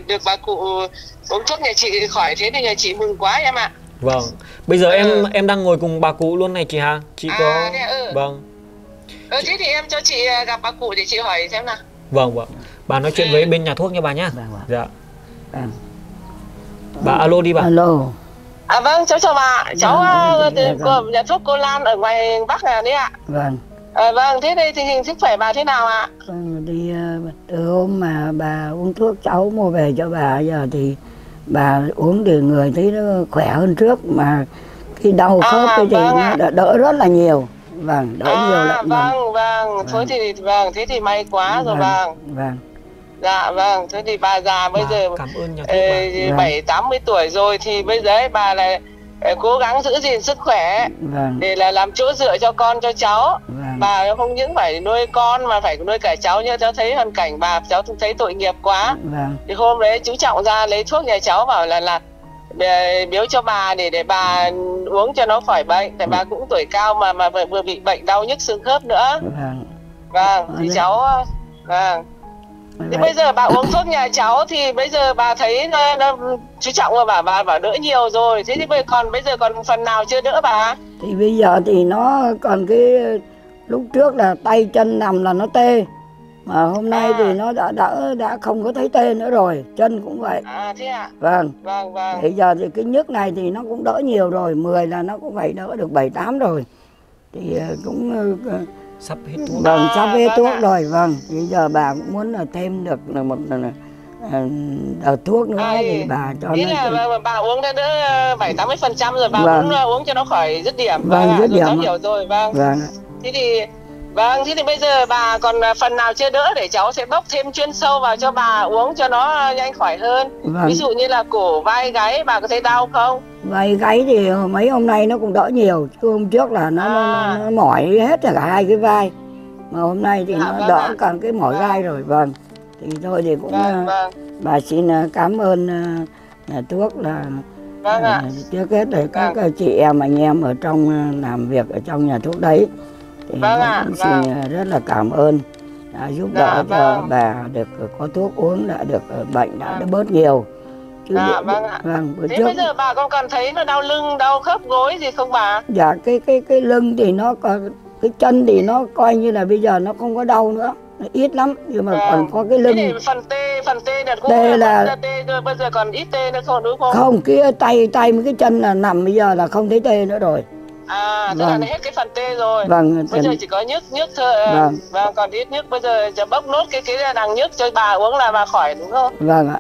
được bà cụ uống thuốc nhà chị khỏi thế thì nhà chị mừng quá em ạ Vâng. Bây giờ em Ừ. em đang ngồi cùng bà cụ luôn này chị Hà. Chị À, có thế à, ừ. Vâng. ừ thế thì em cho chị à, gặp bà cụ để chị hỏi xem nào Vâng vâng. Bà nói chuyện Ừ. với bên nhà thuốc nha bà nhá. vâng vâng Dạ. vâng Bà alo đi bà. alo à vâng cháu chào bà cháu Vâng, à, dạ, của nhà thuốc cô Lan ở ngoài Bắc này đấy ạ vâng à, vâng thế đây tình hình sức khỏe bà thế nào ạ Vâng, đi ờ, từ hôm mà bà uống thuốc cháu mua về cho bà giờ thì bà uống thì người thấy nó khỏe hơn trước mà cái đau À, khớp cái gì vâng nó ạ. đỡ, đỡ rất là nhiều vâng đỡ nhiều à, lắm vâng vâng thôi thì vâng thế thì may quá rồi vâng vâng dạ vâng thế thì bà già bây Bà giờ cảm ơn nhà thuốc. Vâng. bảy tám mươi tuổi rồi thì bây giờ ấy, bà là ờ, cố gắng giữ gìn sức khỏe vâng. để là làm chỗ dựa cho con cho cháu. Vâng. Bà không những phải nuôi con mà phải nuôi cả cháu nhưng cháu thấy hoàn cảnh bà cháu thấy tội nghiệp quá. Vâng. Thì hôm đấy chú trọng ra lấy thuốc nhà cháu bảo là là ờ, biếu cho bà để để bà uống cho nó khỏi bệnh. Tại bà cũng tuổi cao mà mà vừa, bị bệnh đau nhức xương khớp nữa. Vâng. Vâng thì đấy. cháu vâng Vậy- bây giờ bà uống thuốc nhà cháu thì bây giờ bà thấy nó, nó chú trọng mà bà bà bảo đỡ nhiều rồi. Thế thì bây còn bây giờ còn phần nào chưa đỡ bà? Thì bây giờ thì nó còn cái lúc trước là tay chân nằm là nó tê. Mà hôm nay À. thì nó đã đã đã không có thấy tê nữa rồi chân cũng vậy. À thế ạ. Vâng. Vâng vâng. Bây giờ thì cái nhức này thì nó cũng đỡ nhiều rồi. 10 là nó cũng phải đỡ được 7 8 rồi. Thì ờ, cũng ờ, Sắp hết thuốc. vâng À, sắp hết vâng thuốc rồi vâng. Bây giờ bà cũng muốn là thêm được là một là, ờ, đợt thuốc nữa Ai, thì bà cho nó là bà, bà uống đã đỡ bảy tám mươi phần trăm rồi bà Vâng. uống uống cho nó khỏi dứt điểm. Vâng, ạ, dứt điểm ạ. hiểu rồi vâng. Vâng thế thì vâng thế thì bây giờ bà còn phần nào chưa đỡ để cháu sẽ bốc thêm chuyên sâu vào cho bà uống cho nó nhanh khỏi hơn vâng ví dụ như là cổ vai gáy bà có thấy đau không Vai gáy thì mấy hôm nay nó cũng đỡ nhiều chứ hôm trước là nó, À. nó, nó mỏi hết cả hai cái vai mà hôm nay thì Dạ, nó vâng đỡ ạ. cả cái mỏi Vâng. gai rồi vâng thì thôi thì cũng vâng ờ, vâng bà xin cảm ơn nhà thuốc là vâng ạ ờ, trước hết là các Vâng. chị em anh em ở trong làm việc ở trong nhà thuốc đấy thì Vâng ạ, cũng xin vâng. ờ, rất là cảm ơn đã giúp Dạ, đỡ cho vâng. bà được ờ, có thuốc uống đã được ờ, bệnh đã đỡ bớt nhiều Chứ Dạ, vâng ạ. vâng bữa thế trước bây giờ bà còn còn thấy nó đau lưng đau khớp gối gì không bà dạ cái cái cái lưng thì nó có cái chân thì nó coi như là bây giờ nó không có đau nữa nó ít lắm nhưng mà Vâng. còn có cái lưng thì phần tê phần tê là cũng Tê là- vẫn tê rồi bây giờ còn ít tê nữa không đúng không không cái tay tay với cái chân là nằm bây giờ là không thấy tê nữa rồi à tức là Vâng. nó hết cái phần tê rồi. Vâng bây giờ chỉ có nhức nhức thôi. À. Vâng. vâng còn ít nhức. Bây giờ จะ bốc nốt cái cái đằng nhức cho bà uống là bà khỏi đúng không? Vâng ạ.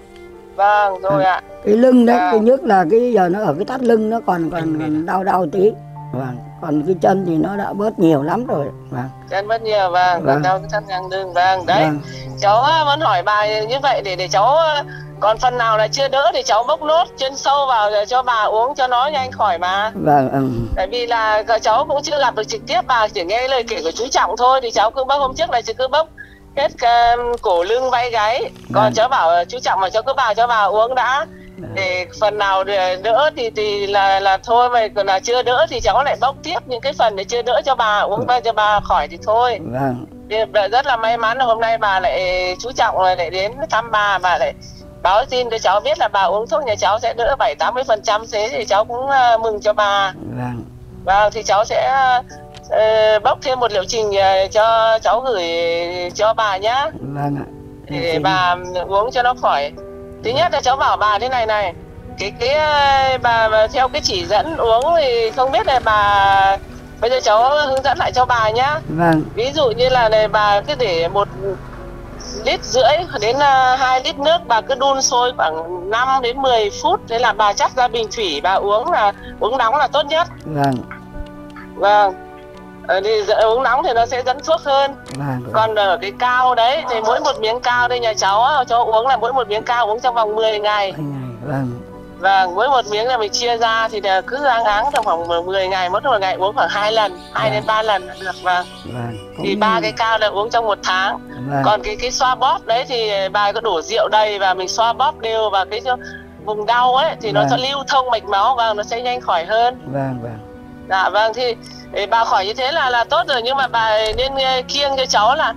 Vâng rồi ạ. Cái lưng đấy À. cái nhức là cái giờ nó ở cái thắt lưng nó còn còn, còn đau đau tí. Vâng còn cái chân thì nó đã bớt nhiều lắm rồi vâng chân mất nhiều vâng, Vâng. đau cái thắt ngang lưng vâng đấy vâng cháu à, muốn hỏi bà như vậy để để cháu à, còn phần nào là chưa đỡ thì cháu bốc nốt chân sâu vào để cho bà uống cho nó nhanh khỏi mà vâng ừ. tại vì là cả cháu cũng chưa gặp được trực tiếp bà chỉ nghe lời kể của chú trọng thôi thì cháu cứ bốc hôm trước là chỉ cứ bốc hết cổ lưng vai gáy còn Vâng. cháu bảo chú trọng mà cháu cứ vào cho bà uống đã. Để phần nào để đỡ thì thì là là thôi mà còn là chưa đỡ thì cháu lại bốc tiếp những cái phần để chưa đỡ cho bà uống ba cho bà khỏi thì thôi. Vâng. Rất là may mắn là hôm nay bà lại chú trọng lại đến thăm bà bà lại báo tin cho cháu biết là bà uống thuốc nhà cháu sẽ đỡ bảy tám mươi phần trăm thế thì cháu cũng à, mừng cho bà. Vâng. Vâng, thì cháu sẽ ờ, bốc thêm một liệu trình ờ, cho cháu gửi cho bà nhá. Vâng ạ. Để bà uống cho nó khỏi. Thứ nhất là cháu bảo bà thế này này, cái cái ờ, bà mà theo cái chỉ dẫn uống thì không biết là bà bây giờ cháu hướng dẫn lại cho bà nhá. vâng Ví dụ như là này bà cứ để một lít rưỡi đến uh, 2 lít nước bà cứ đun sôi khoảng 5 đến 10 phút thế là bà chắc ra bình thủy bà uống là uống nóng là tốt nhất vâng Vâng. Ờ, thì uống nóng thì nó sẽ dẫn thuốc hơn. vâng Còn ở cái cao đấy thì mỗi một miếng cao đây nhà cháu á, cho uống là mỗi một miếng cao uống trong vòng 10 ngày. vâng Và mỗi một miếng là mình chia ra thì là cứ áng áng trong vòng 10 ngày, mỗi một ngày uống khoảng 2 lần, 2 Dạ. đến 3 lần là được vâng. vâng Thì ba cái cao là uống trong một tháng. vâng Còn cái cái xoa bóp đấy thì bà có đổ rượu đầy và mình xoa bóp đều vào cái vùng đau ấy thì nó Vâng. sẽ lưu thông mạch máu và nó sẽ nhanh khỏi hơn. vâng vâng Dạ vâng thì bà khỏi như thế là là tốt rồi nhưng mà bà nên kiêng cho cháu là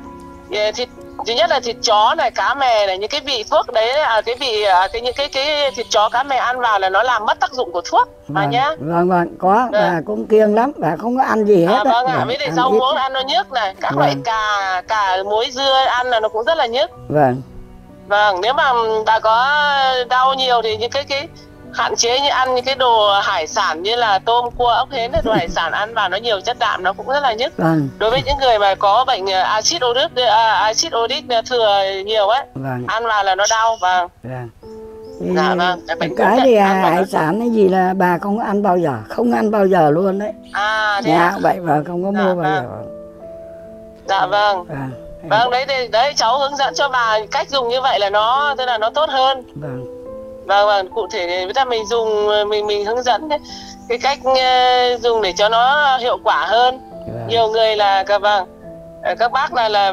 thịt thứ nhất là thịt chó này cá mè này những cái vị thuốc đấy à, cái vị à, cái những cái cái thịt chó cá mè ăn vào là nó làm mất tác dụng của thuốc bà vâng nhá. vâng vâng có Vâng. bà cũng kiêng lắm bà không có ăn gì hết à, vâng ạ Vâng, với lại rau muống ăn nó nhức này các Vâng. loại cà cà muối dưa ăn là nó cũng rất là nhức. Vâng. Vâng nếu mà bà có đau nhiều thì những cái cái hạn chế như ăn những cái đồ hải sản như là tôm cua ốc hến đồ hải sản ăn vào nó nhiều chất đạm nó cũng rất là nhức. Vâng. Đối với những người mà có bệnh axit uric à, axit uric thừa nhiều ấy vâng. ăn vào là nó đau và vâng. Dạ, vâng, cái bệnh cái thì vào hải sản cái gì là bà không ăn bao giờ không ăn bao giờ luôn đấy. À thế à? cũng vậy bà không có Dạ, mua bao vâng. giờ. Dạ vâng. Vâng. Vâng đấy thì đấy cháu hướng dẫn cho bà cách dùng như vậy là nó tức là nó tốt hơn. Vâng vâng vâng cụ thể thì người ta mình dùng mình mình hướng dẫn cái, cái cách ờ, dùng để cho nó hiệu quả hơn. Vâng. nhiều người là các vâng ờ, các bác là là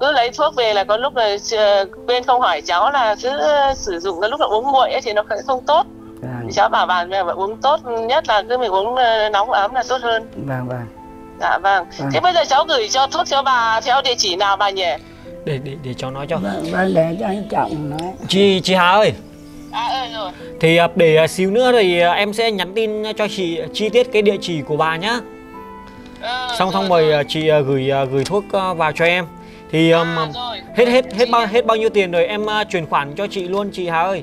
cứ lấy thuốc về là có lúc là ờ, quên không hỏi cháu là cứ sử dụng cái lúc là uống nguội ấy thì nó không tốt. Vâng. Thì cháu bảo bà mà uống tốt nhất là cứ mình uống ờ, nóng ấm là tốt hơn. Vâng vâng. Dạ vâng. Vâng. thế bây giờ cháu gửi cho thuốc cho bà theo địa chỉ nào bà nhỉ? Để để để cháu nói cho. Vâng vâng để cho anh trọng nói. Chị chị Hà ơi à rồi. Thì à, để à, xíu nữa thì em sẽ nhắn tin cho chị chi tiết cái địa chỉ của bà nhá. Ờ, xong xong rồi rồi. chị gửi gửi thuốc vào cho em. Thì À, um, rồi. hết hết hết Chị bao hết bao nhiêu tiền rồi em chuyển khoản cho chị luôn chị Hà ơi.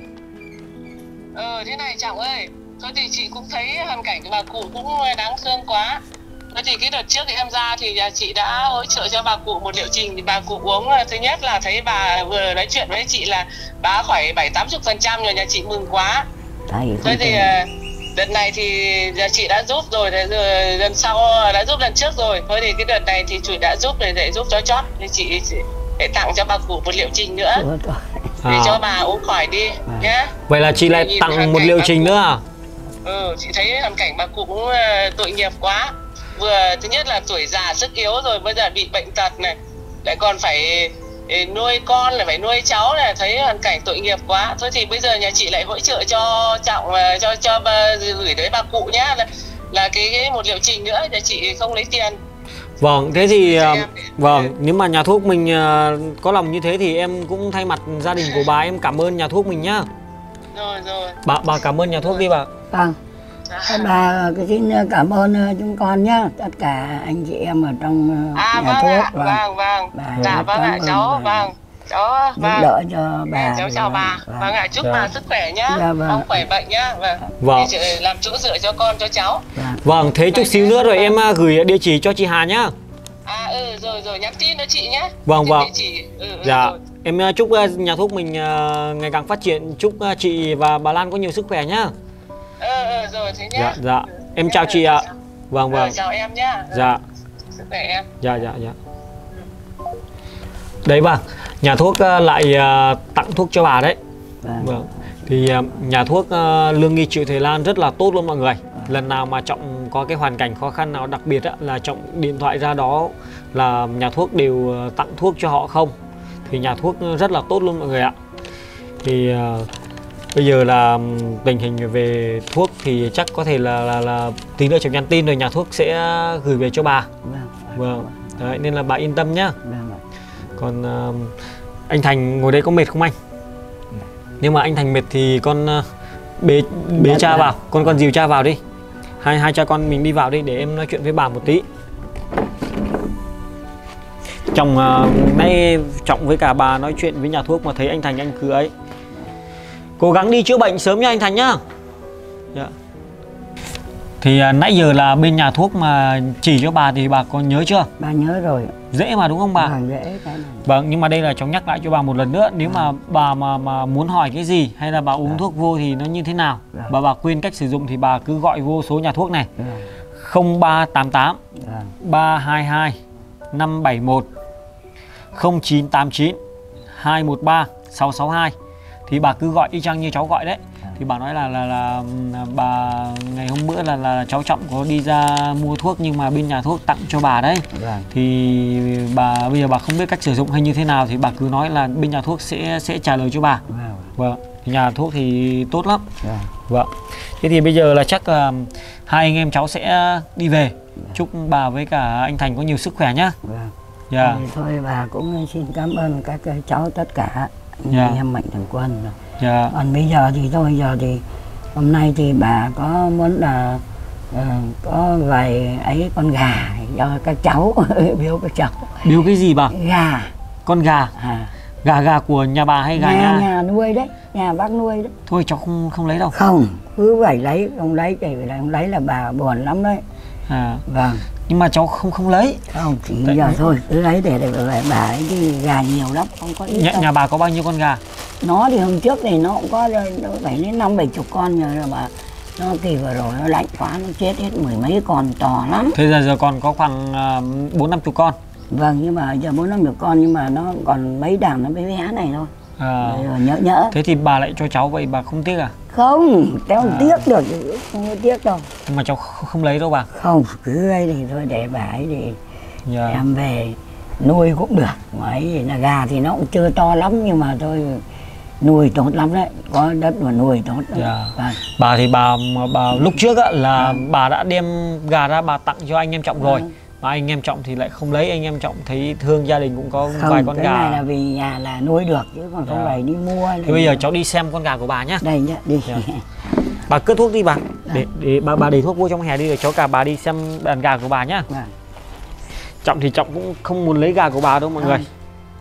Ờ thế này trọng ơi thôi thì chị cũng thấy hoàn cảnh của bà cụ cũng đáng thương quá Thế thì cái đợt trước thì em ra thì nhà chị đã hỗ trợ cho bà cụ một liệu trình thì bà cụ uống ờ, thứ nhất là thấy bà vừa nói chuyện với chị là bà khỏi bảy tám chục phần trăm rồi nhà chị mừng quá thầy Thế thì ờ, đợt này thì nhà chị đã giúp rồi, thế rồi lần sau đã giúp lần trước rồi. Thôi thì cái đợt này thì chị đã giúp để để giúp cho chót thì chị chị để tặng cho bà cụ một liệu trình nữa để À. cho bà uống khỏi đi À. nhé. vậy là chị lại tặng một liệu trình nữa à Ừ, chị thấy hoàn cảnh bà cụ cũng tội nghiệp quá. Vừa thứ nhất là tuổi già sức yếu rồi bây giờ bị bệnh tật này. lại còn phải eh, nuôi con lại phải nuôi cháu là thấy hoàn cảnh tội nghiệp quá thôi thì bây giờ nhà chị lại hỗ trợ cho trọng và cho cho bà, gửi tới bà cụ nhá là, là cái, cái một liệu trình nữa nhà chị không lấy tiền Vâng, thế thì để- vâng, nếu mà nhà thuốc mình à, có lòng như thế thì em cũng thay mặt gia đình của bà em cảm ơn nhà thuốc mình nhá. rồi rồi Bà bà cảm ơn nhà thuốc đi bà. vâng. Thế bà cái xin cảm ơn ờ, chúng con nhá tất cả anh chị em ở trong ờ, à nhà vâng thuốc ạ vâng. vâng vâng Bà dạ vâng ạ cháu bà. vâng cháu vâng đỡ cho bà cháu chào bà Vâng. vâng ạ chúc Dạ. bà sức khỏe nhá Dạ, vâng. không khỏe bệnh nhá vâng Vâng. Để làm chỗ dựa cho con cho cháu Vâng. Vâng, thế chút xíu nữa rồi em à, gửi địa chỉ cho chị Hà nhá. à ừ rồi rồi nhắn tin cho chị nhé Vâng, vâng. địa chỉ ừ, ừ, Dạ, rồi. em à, chúc à, nhà thuốc mình à, ngày càng phát triển, chúc à, chị và bà Lan có nhiều sức khỏe nhá. Ờ ờ rồi thế nhá Dạ, dạ. Em chào chị ạ. chào. Vâng, vâng. chào em nhá Dạ. sức khỏe em dạ dạ dạ đấy bà nhà thuốc ờ, lại ờ, tặng thuốc cho bà đấy Vâng. vâng thì nhà thuốc lương nghi triệu thầy lan rất là tốt luôn mọi người lần nào mà trọng có cái hoàn cảnh khó khăn nào đặc biệt á, là trọng điện thoại ra đó là nhà thuốc đều tặng thuốc cho họ không thì nhà thuốc rất là tốt luôn mọi người ạ thì bây giờ là tình hình về thuốc thì chắc có thể là là, là tí nữa trọng nhắn tin rồi nhà thuốc sẽ gửi về cho bà Vâng. Vâng, đấy, nên là bà yên tâm nhá. Vâng. ạ. Còn ờ, anh Thành ngồi đây có mệt không anh? Nếu mà anh Thành mệt thì con ờ, bế bế Dạ, cha dạ. vào, con con dìu cha vào đi. Hai hai cha con mình đi vào đi để em nói chuyện với bà một tí. Chồng uh, nay trọng với cả bà nói chuyện với nhà thuốc mà thấy anh Thành anh cứ ấy. Cố gắng đi chữa bệnh sớm nha anh Thành nhá. Dạ. Thì à, nãy giờ là bên nhà thuốc mà chỉ cho bà thì bà có nhớ chưa? Bà nhớ rồi. Dễ mà đúng không bà? Vâng, dễ cái này. Vâng, nhưng mà đây là cháu nhắc lại cho bà một lần nữa Nếu mà bà mà mà muốn hỏi cái gì hay là bà uống Dạ. thuốc vô thì nó như thế nào Dạ. Và bà quên cách sử dụng thì bà cứ gọi vô số nhà thuốc này Vâng. 0388 Vâng. 322 571 0989 213 662 Thì bà cứ gọi y chang như cháu gọi đấy. Thì bà nói là là là bà ngày hôm bữa là là cháu trọng có đi ra mua thuốc nhưng mà bên nhà thuốc tặng cho bà đấy. Vâng. thì bà bây giờ bà không biết cách sử dụng hay như thế nào thì bà cứ nói là bên nhà thuốc sẽ sẽ trả lời cho bà. Vâng. vâng thì nhà thuốc thì tốt lắm. Vâng. vâng thế thì bây giờ là chắc là hai anh em cháu sẽ đi về. Chúc bà với cả anh thành có nhiều sức khỏe nhá. Vâng. dạ. Thì thôi bà cũng xin cảm ơn các cái cháu tất cả Dạ. em mạnh thường quân rồi. dạ. Còn bây giờ thì thôi giờ thì hôm nay thì bà có muốn là ờ, có vài ấy con gà cho các cháu biếu các cháu. Biếu cái gì bà? Gà. Con gà. À, gà gà của nhà bà hay gà nhà, nhà? nhà nuôi đấy nhà bác nuôi đấy. Thôi cháu không không lấy đâu. Không cứ phải lấy không lấy thì phải không lấy là bà buồn lắm đấy. À, vâng nhưng mà cháu không không lấy. Không? Chỉ Tại- giờ thôi cứ lấy để để bà, bà ấy đi gà nhiều lắm không có ít nhà, đâu. nhà bà có bao nhiêu con gà? Nó thì hôm trước thì nó cũng có phải đến năm bảy chục con rồi mà nó kỳ vừa rồi nó lạnh quá nó chết hết mười mấy con to lắm. Thế giờ giờ còn có khoảng à, bốn năm chục con. Vâng nhưng mà giờ bốn năm chục con nhưng mà nó còn mấy đàn nó bé bé này thôi à, rồi nhỡ nhỡ thế thì bà lại cho cháu vậy bà không tiếc à không tao không À. tiếc được không có tiếc đâu nhưng mà cháu không, lấy đâu bà không cứ ấy thì thôi để bà ấy thì dạ em về nuôi cũng được mà ấy thì là gà thì nó cũng chưa to lắm nhưng mà thôi nuôi tốt lắm đấy có đất mà nuôi tốt lắm. Dạ. Vâng. bà thì bà bà lúc trước á là bà đã đem gà ra bà tặng cho anh em trọng rồi Vâng. Mà anh em trọng thì lại không lấy anh em trọng thấy thương gia đình cũng có không vài con cái này là gà vì nhà là nuôi được chứ còn không Dạ. phải đi mua thì bây giờ cháu đi xem con gà của bà nhá. Đây nhá đi. Dạ. bà cất thuốc đi bà. Để để bà bà để thuốc vô trong hè đi rồi cháu cả bà đi xem đàn gà của bà nhá. Vâng. trọng thì trọng cũng không muốn lấy gà của bà đâu mọi người.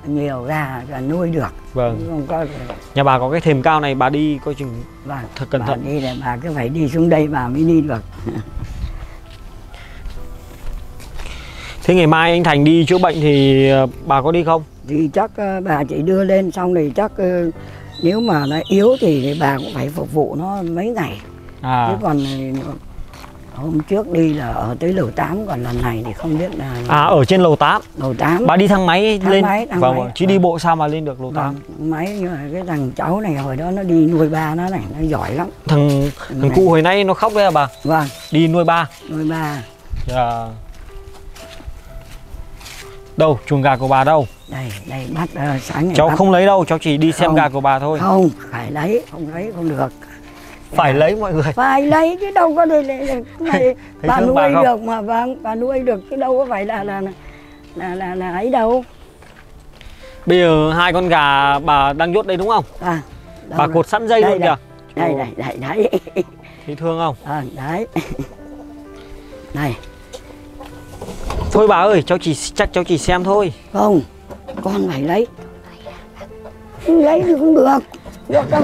nhiều gà là nuôi được. Vâng. Không có nhà bà có cái thềm cao này bà đi coi chừng vâng thật cẩn bà thận. đi là bà cứ phải đi xuống đây bà mới đi được thế ngày mai anh thành đi chữa bệnh thì ờ, bà có đi không? Thì chắc ờ, bà chỉ đưa lên xong thì chắc ờ, nếu mà nó yếu thì bà cũng phải phục vụ nó mấy ngày. À. Chứ còn hôm trước đi là ở tới lầu 8 còn lần này thì không biết là à ở trên lầu 8 lầu 8 bà đi thang máy Thang lên máy, thang vâng máy. vâng. Chứ đi bộ sao mà lên được lầu 8 vâng, máy nhưng mà cái thằng cháu này hồi đó nó đi nuôi ba nó này nó giỏi lắm. Thằng thằng Này. cụ hồi nãy nó khóc đấy à bà? Vâng. Đi nuôi ba. Nuôi ba. Dạ Đâu, chuồng gà của bà đâu? đây đây bắt ờ, sáng ngày Cháu bắt. không lấy đâu, cháu chỉ đi xem Không. gà của bà thôi. không phải lấy không lấy không được Phải lấy mọi người. phải lấy chứ đâu có đây này, bà nuôi bà không? được mà vâng bà nuôi được chứ đâu có phải là là là là, là ấy đâu Bây giờ hai con gà bà đang nhốt đây đúng không? à Bà rồi? cột sẵn dây Đây, luôn đây. kìa. đây đây đây đấy Thấy thương không? à, đấy này Thôi bà ơi, cháu chỉ chắc cháu chỉ xem thôi. không con phải lấy lấy thì không được được đâu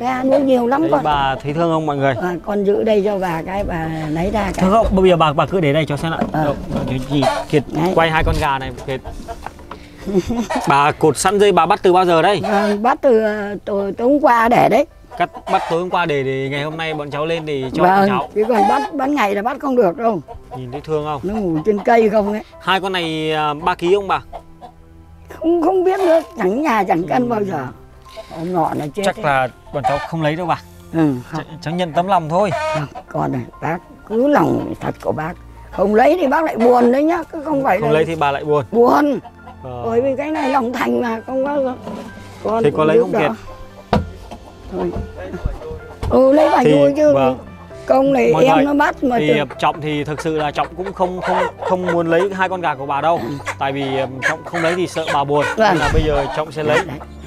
gà nuôi nhiều lắm Đấy, con bà thấy thương không mọi người? à, con giữ đây cho bà cái bà lấy ra cái Thương không? Bây giờ bà bà cứ để đây cháu xem lại. Ờ. Đâu, cháu chỉ Kiệt Đấy. quay hai con gà này Kiệt. bà cột sẵn dây bà bắt từ bao giờ đây? Vâng, bắt từ ờ, tối, tối hôm qua để đấy Cắt bắt tối hôm qua để để ngày hôm nay bọn cháu lên thì cho bọn vâng cháu. chứ còn bắt ban ngày là bắt không được đâu Nhìn thấy thương không? nó ngủ trên cây không ấy Hai con này à, ba ký không bà? không không biết nữa chẳng nhà chẳng cân bao giờ ông nọ là chết Chắc ấy. là bọn cháu không lấy đâu bà. ừ, không, Ch cháu nhận tấm lòng thôi. không, con này bác cứ lòng thật của bác không lấy thì bác lại buồn đấy nhá cứ không phải Không lấy thì bà lại buồn. buồn Ờ. bởi vì cái này lòng thành mà không có con Thế có lấy không. Kiệt? Ừ lấy bà Thì- vui chứ. vâng. công này Mọi em người, nó bắt mà thì từ- ờ, trọng thì thực sự là trọng cũng không không không muốn lấy hai con gà của bà đâu. Tại vì ờ, trọng không lấy thì sợ bà buồn. Vâng. nên là bây giờ trọng sẽ lấy.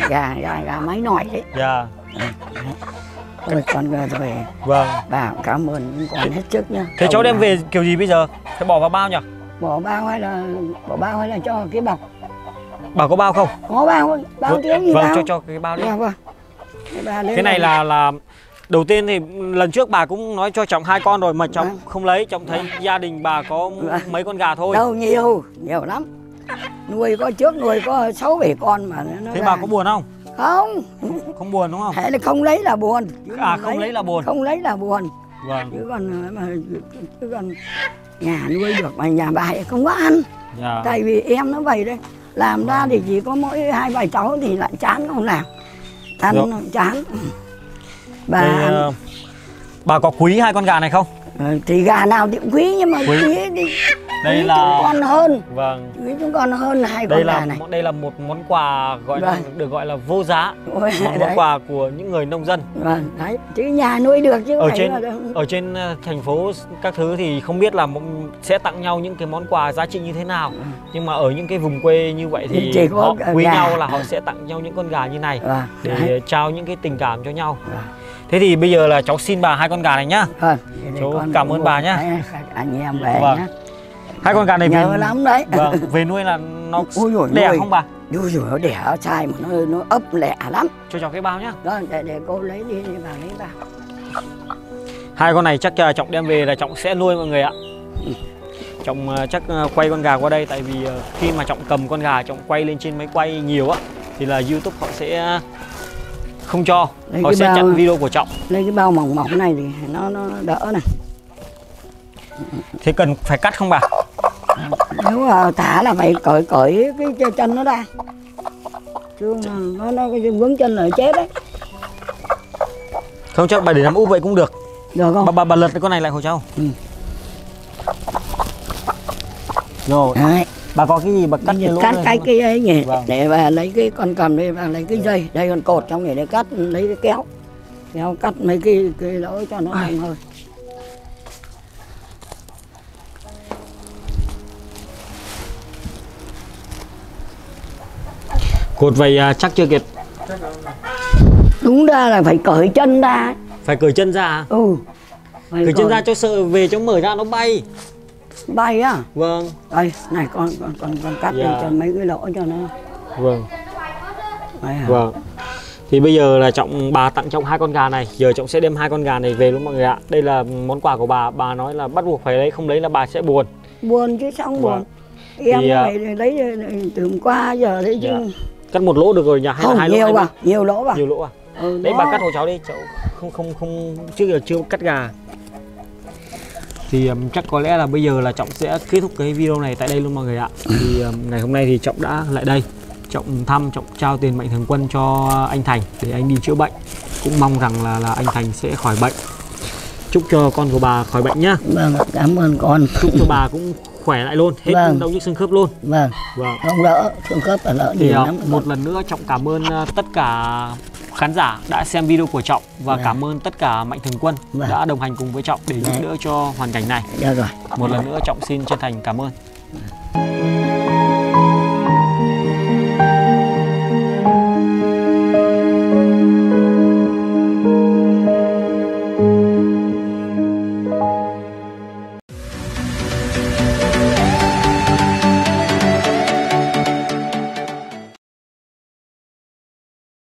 Gà gà gà máy nòi đấy. Dạ. Ôi con về. Vâng. Bà cảm ơn con hết sức nhá. thế cháu đem về kiểu gì bây giờ? Phải bỏ vào bao nhỉ? Bỏ bao hay là bỏ bao hay là cho cái bọc? Bà có bao không? Có bao bao vâng, tiếng gì vâng bao? cho cho cái bao đi. Vâng, vâng. Cái lấy này là là đầu tiên thì lần trước bà cũng nói cho trọng hai con rồi mà trọng Vâng. không lấy trọng thấy gia đình bà có Vâng. mấy con gà thôi. Đâu nhiều nhiều lắm. Nuôi có trước nuôi có sáu bảy con mà nó thế ra. bà có buồn không? Không. Không buồn đúng không? Thế là không lấy là buồn. Chứ à không lấy là buồn. không lấy là buồn. Vâng. Chứ còn mà chứ còn nhà nuôi được mà nhà bà ấy không có ăn. Dạ. Tại vì em nó vậy đây làm ra thì chỉ có mỗi hai vài cháu thì lại chán không làm ăn nó chán. Bà ăn, ờ, bà có quý hai con gà này không ờ, thì gà nào thì cũng quý nhưng mà Quý. quý, thì đây quý là chúng con hơn. vâng. Quý chúng con hơn hai đây con là gà này. một- đây là một món quà gọi là, Vâng. được gọi là vô giá. Ôi, một món đấy, quà của những người nông dân. Vâng, đấy. Chứ nhà nuôi được chứ ở phải trên là ở trên thành phố các thứ thì không biết là sẽ tặng nhau những cái món quà giá trị như thế nào. Nhưng mà ở những cái vùng quê như vậy thì Ừ. Chỉ có họ gà. quý nhau là họ sẽ tặng nhau những con gà như này vâng, để đấy, trao những cái tình cảm cho nhau. Vâng. Thế thì bây giờ là cháu xin bà hai con gà này nhá. Vâng. Con cảm ơn bà nhá. anh em về Vâng. nhá. Hai con gà này nhớ về lắm đấy. Vâng về nuôi là nó Ôi dồi, đẻ nuôi. không bà? Ui dồi nó đẻ trai mà nó nó ấp lẹ lắm. Cho cháu cái bao nhá. Rồi để để cô lấy đi đi vào lấy vào. Hai con này chắc là trọng đem về là trọng sẽ nuôi mọi người ạ. Trọng ờ, chắc ờ, quay con gà qua đây tại vì khi mà trọng cầm con gà trọng quay lên trên máy quay nhiều á thì là youtube họ sẽ không cho. Lấy họ sẽ bao- chặn video của trọng lấy cái bao mỏng mỏng này thì nó nó đỡ này. Thế cần phải cắt không bà? Nếu mà thả là phải cởi cởi cái chân- chân nó ra. Chứ mà nó nó cái vướng chân là chết đấy. Không chắc bà để nằm úp vậy cũng được. Được không? Bà bà, bà lật cái con này lại hồ cháu. Ừ. rồi. Đấy bà có cái gì bà cắt cái lỗ cắt cái cái ấy nhỉ? Vâng. để bà lấy cái con cầm đây và lấy cái dây. Đây con cột trong này để cắt lấy cái kéo. Kéo cắt mấy cái cái lỗ cho nó nhanh hơn cột vậy à, chắc chưa kịp? Đúng ra là phải cởi chân ra phải cởi chân ra à? ừ. Phải cởi chân ra cho sợ về cho mở ra nó bay bay á vâng đây này con con con con cắt Dạ. lên cho mấy cái lỗ cho nó vâng Đấy à. Vâng. Thì bây giờ là trọng bà tặng trọng hai con gà này, giờ trọng sẽ đem hai con gà này về luôn mọi người ạ. Đây là món quà của bà, bà nói là bắt buộc phải lấy, không lấy là bà sẽ buồn. buồn chứ xong buồn Vâng. em Thì, à, này lấy từ hôm qua giờ đấy chứ Dạ. Cắt một lỗ được rồi nhỉ? Hay là không hai lỗ? nhiều hai vào lỗ? nhiều lỗ vào Nhiều lỗ à? ừ, Đấy đó. bà cắt hộ cháu đi, cháu không không không trước giờ chưa cắt gà. Thì um, chắc có lẽ là bây giờ là trọng sẽ kết thúc cái video này tại đây luôn mọi người ạ. Thì um, ngày hôm nay thì trọng đã lại đây. Trọng thăm, trọng trao tiền mạnh thường quân cho anh Thành để anh đi chữa bệnh. Cũng mong rằng là là anh Thành sẽ khỏi bệnh. Chúc cho con của bà khỏi bệnh nhá. vâng cảm ơn con chúc cho bà cũng khỏe lại luôn hết Vâng. đau nhức xương khớp luôn vâng vâng không đỡ xương khớp là đỡ thì nhiều à, lắm một lần nữa trọng cảm ơn à, tất cả khán giả đã xem video của trọng và Vâng. cảm ơn tất cả mạnh thường quân Vâng. đã đồng hành cùng với trọng để giúp Đấy. đỡ cho hoàn cảnh này được rồi một lần nữa trọng xin chân thành cảm ơn